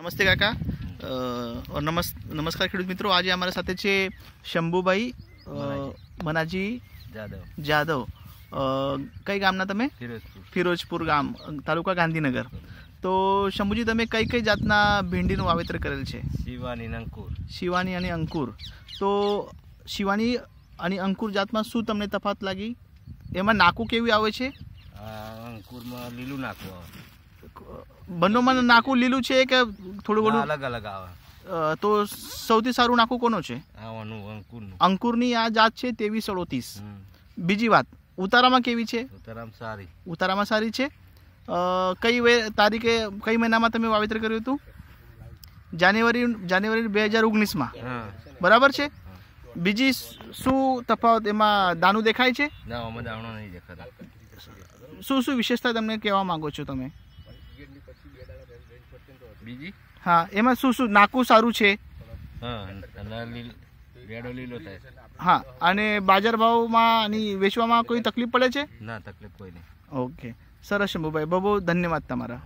નમસ્તે કાકા. નમસ નમસ્કાર ખેડૂત મિત્રો. આજે અમારા સાથે છે શંભુભાઈ મનાજી. જાદવ. કઈ ગામના તમે? ફિરોજપુર. ફિરોજપુર ગામ તાલુકા ગાંધીનગર. તો શંભુજી તમે કઈ કઈ જાતના ભીંડીનું વાવેતર કરેલ છે? શિવાની અંકુર. શિવાની અને અંકુર. તો શિવાની અને અંકુર જાતમાં શું તમને તફાત લાગી? એમાં નાકું કેવી આવે છે? અંકુરમાં લીલું નાકું આવે. બંનેમાં નાકું લીલું છે કે થોડું ઘણું અલગ અલગ આવે. તો સૌથી સારું નાકું કોનો છે? અંકુરની. આ જાત છે ત્રેવીસ અડોતીસ બીજી વાત ઉતારામાં કેવી છે? ઉતારામાં સારી. ઉતારામાં સારી છે? કઈ વે તારીખે કઈ મહિનામાં તમે વાવેતર કર્યું હતું? જાન્યુઆરી જાન્યુઆરી બે હજાર ઓગણીસમાં. બરાબર છે? બીજી શું તફાવત? એમાં દાણું દેખાય છે? શું શું વિશેષતા તમને કહેવા માંગો છો તમે? બીજી? હા એમાં શું શું? નાકું સારું છે? હા અને બાજાર ભાવમાં અને વેચવામાં કોઈ તકલીફ પડે છે? ના તકલીફ કોઈ નહીં. ઓકે. સરસ શંભુભાઈ. બહુ બહુ ધન્યવાદ તમારા.